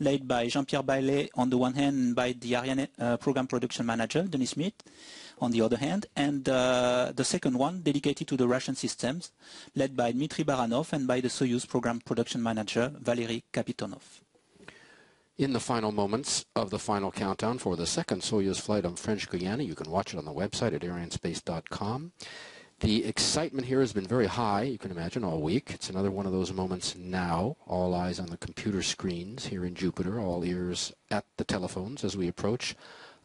led by Jean-Pierre Baillet on the one hand and by the Ariane uh, program production manager, Denis Schmidt, on the other hand, and uh, the second one dedicated to the Russian systems, led by Dmitry Baranov and by the Soyuz program production manager, Valery Kapitonov. In the final moments of the final countdown for the second Soyuz flight on French Guiana, you can watch it on the website at arianespace.com. The excitement here has been very high, you can imagine, all week. It's another one of those moments now. All eyes on the computer screens here in Jupiter, all ears at the telephones as we approach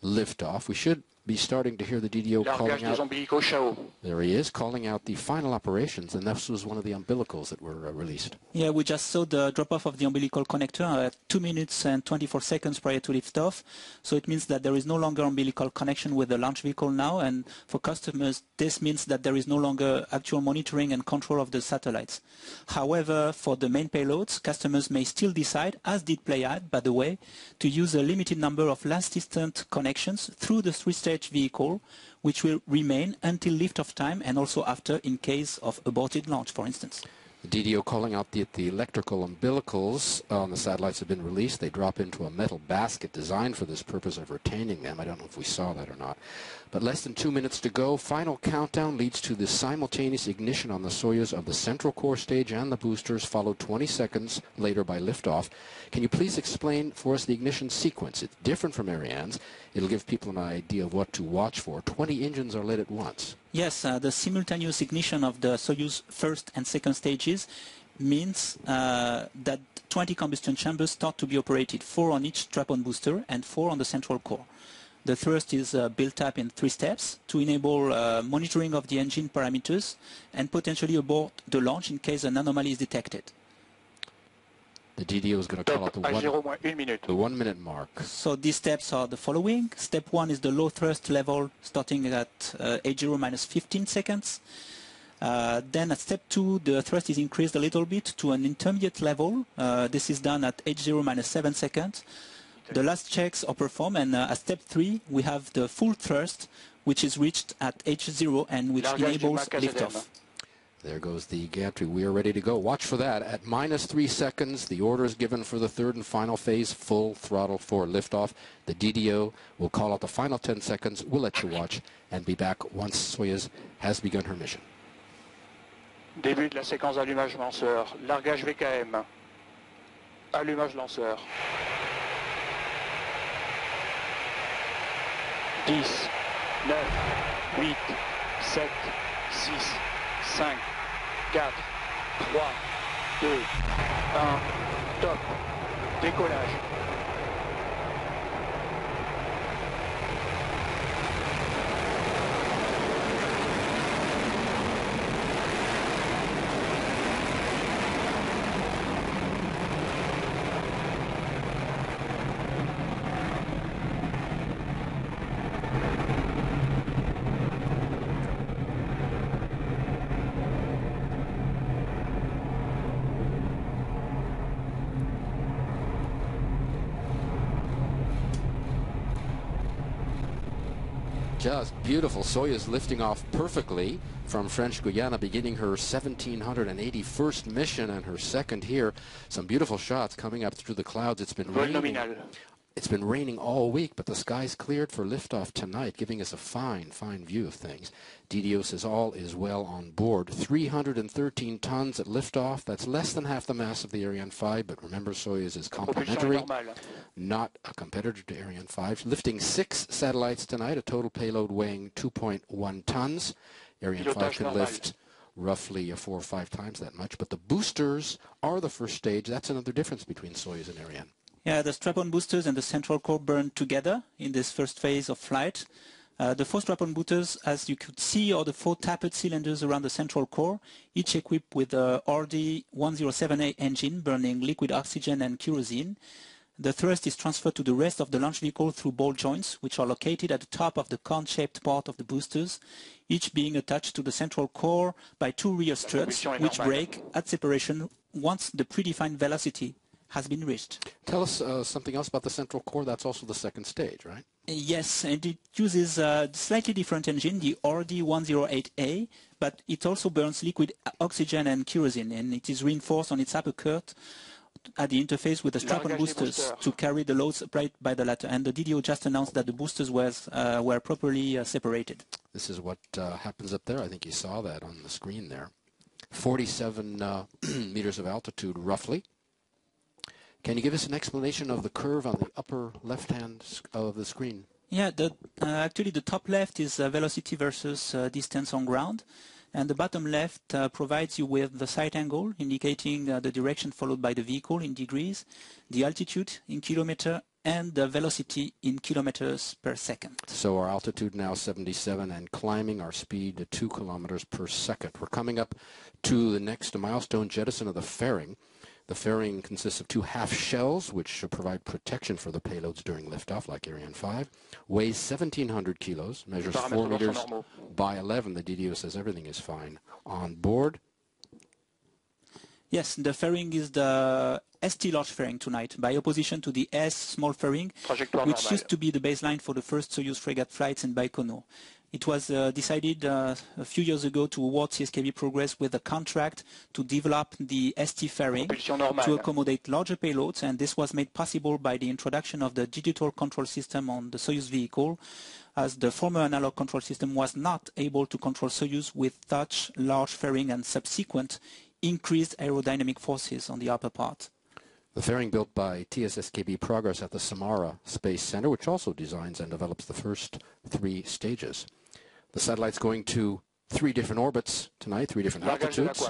liftoff. We should be starting to hear the DDO calling out. There he is, calling out the final operations, and this was one of the umbilicals that were uh, released. Yeah, we just saw the drop-off of the umbilical connector at 2 minutes and 24 seconds prior to liftoff. So it means that there is no longer umbilical connection with the launch vehicle now, and for customers, this means that there is no longer actual monitoring and control of the satellites. However, for the main payloads, customers may still decide, as did Pléiades, by the way, to use a limited number of last distant connections through the three-stage vehicle, which will remain until liftoff time and also after in case of aborted launch, for instance. The DDO calling out that the electrical umbilicals on the satellites have been released. They drop into a metal basket designed for this purpose of retaining them. I don't know if we saw that or not. But less than two minutes to go. Final countdown leads to the simultaneous ignition on the Soyuz of the central core stage and the boosters, followed 20 seconds later by liftoff. Can you please explain for us the ignition sequence? It's different from Ariane's. It'll give people an idea of what to watch for. 20 engines are lit at once. Yes, uh, the simultaneous ignition of the Soyuz first and second stages means uh, that 20 combustion chambers start to be operated, four on each strap-on booster and four on the central core. The thrust is uh, built up in three steps to enable uh, monitoring of the engine parameters and potentially abort the launch in case an anomaly is detected. The DDO is going to call out the one, the one minute mark. So these steps are the following. Step one is the low thrust level starting at uh, H0 minus 15 seconds. Uh, then at step two, the thrust is increased a little bit to an intermediate level. Uh, this is done at H0 minus 7 seconds. The last checks are performed, and uh, at step three, we have the full thrust, which is reached at H0 and which enables liftoff. There goes the gantry. We are ready to go. Watch for that. At minus three seconds, the order is given for the third and final phase, full throttle for liftoff. The DDO will call out the final 10 seconds. We'll let you watch and be back once Soyuz has begun her mission. Début de la séquence d'allumage lanceur. Largage VKM. Allumage lanceur. 10, 9, 8, 7, 6, 5, 4, 3, 2, 1, top. Décollage. Just beautiful. Soyuz lifting off perfectly from French Guiana, beginning her 1781st mission and her second here. Some beautiful shots coming up through the clouds. It's been raining. It's been raining all week, but the skies cleared for liftoff tonight, giving us a fine, fine view of things. DDO says all is well on board. 313 tons at liftoff. That's less than half the mass of the Ariane 5, but remember Soyuz is complementary, not a competitor to Ariane 5. Lifting six satellites tonight, a total payload weighing 2.1 tons. Ariane 5 can lift roughly four or five times that much, but the boosters are the first stage. That's another difference between Soyuz and Ariane. Yeah, the strap-on boosters and the central core burn together in this first phase of flight. Uh, the four strap-on boosters, as you could see, are the four tapered cylinders around the central core, each equipped with a RD-107A engine burning liquid oxygen and kerosene. The thrust is transferred to the rest of the launch vehicle through ball joints, which are located at the top of the cone-shaped part of the boosters, each being attached to the central core by two rear struts, which break at separation once the predefined velocity has been reached. Tell us uh, something else about the central core. That's also the second stage, right? Yes, and it uses a slightly different engine, the RD108A, but it also burns liquid oxygen and kerosene, and it is reinforced on its upper cut at the interface with the strap-on boosters, boosters, to carry the loads applied by the latter. And the DDO just announced that the boosters was, uh, were properly uh, separated. This is what uh, happens up there. I think you saw that on the screen there. 47 uh, meters of altitude, roughly. Can you give us an explanation of the curve on the upper left hand of the screen? Yeah, the, uh, actually the top left is uh, velocity versus uh, distance on ground. And the bottom left uh, provides you with the sight angle, indicating uh, the direction followed by the vehicle in degrees, the altitude in kilometer, and the velocity in kilometers per second. So our altitude now 77 and climbing our speed to 2 kilometers per second. We're coming up to the next milestone jettison of the fairing. The fairing consists of two half shells, which should provide protection for the payloads during liftoff, like Ariane 5. Weighs 1,700 kilos, measures 4 meters by 11. The DDO says everything is fine. On board? Yes, the fairing is the ST large fairing tonight, by opposition to the S small fairing, which used to be the baseline for the first Soyuz Fregat flights in Baikonur. It was uh, decided uh, a few years ago to award CSKB Progress with a contract to develop the ST fairing to accommodate larger payloads, and this was made possible by the introduction of the digital control system on the Soyuz vehicle, as the former analog control system was not able to control Soyuz with such large fairing and subsequent increased aerodynamic forces on the upper part. The fairing built by TSSKB Progress at the Samara Space Center, which also designs and develops the first three stages. The satellite's going to three different orbits tonight, three different altitudes.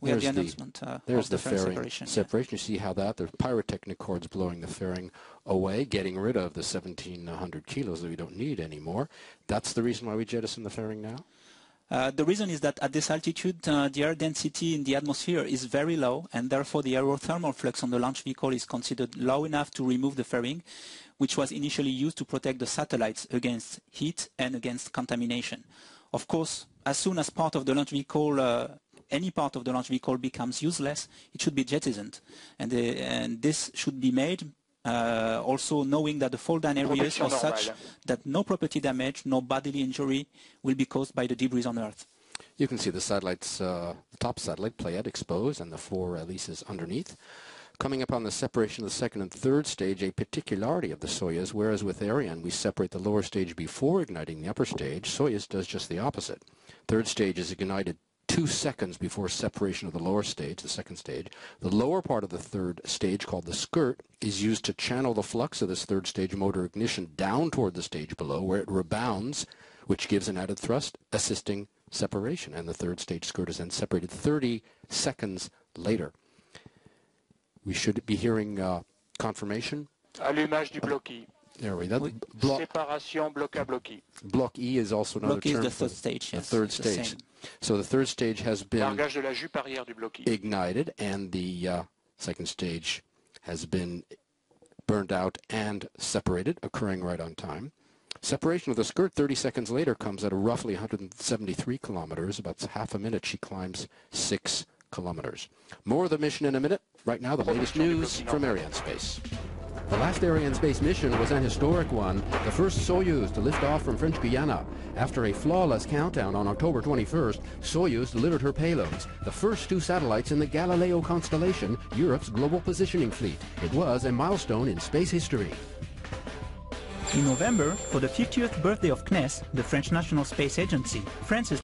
We there's have the announcement. Uh, there's the, the fairing separation. separation. You see how that the pyrotechnic cords blowing the fairing away, getting rid of the 1,700 kilos that we don't need anymore. That's the reason why we jettison the fairing now. Uh, the reason is that at this altitude, uh, the air density in the atmosphere is very low, and therefore the aerothermal flux on the launch vehicle is considered low enough to remove the fairing, which was initially used to protect the satellites against heat and against contamination. Of course, as soon as part of the launch vehicle, uh, any part of the launch vehicle becomes useless, it should be jettisoned. And, uh, and this should be made also knowing that the fall down areas are such that no property damage, no bodily injury will be caused by the debris on Earth. You can see the satellites, uh, the top satellite, Pléiades, exposed, and the four ELISAs underneath. Coming up on the separation of the second and third stage, a particularity of the Soyuz, whereas with Ariane we separate the lower stage before igniting the upper stage, Soyuz does just the opposite. Third stage is ignited two seconds before separation of the lower stage, the second stage. The lower part of the third stage, called the skirt, is used to channel the flux of this third stage motor ignition down toward the stage below, where it rebounds, which gives an added thrust, assisting separation. And the third stage skirt is then separated 30 seconds later. We should be hearing uh, confirmation. Allumage du E. There we go. Block, Séparation bloc à bloc E. Block E is also another bloc term is the third stage. Yes, the third stage. The so the third stage has been de la jupe arrière du bloc E. ignited, and the uh, second stage has been burned out and separated, occurring right on time. Separation of the skirt 30 seconds later comes at a roughly 173 kilometers. About half a minute she climbs six kilometers. More of the mission in a minute. Right now, the latest news from Arianespace. The last Arianespace mission was an historic one, the first Soyuz to lift off from French Guiana. After a flawless countdown on October 21st, Soyuz delivered her payloads, the first two satellites in the Galileo constellation, Europe's global positioning fleet. It was a milestone in space history. In November, for the 50th birthday of CNES, the French National Space Agency, France's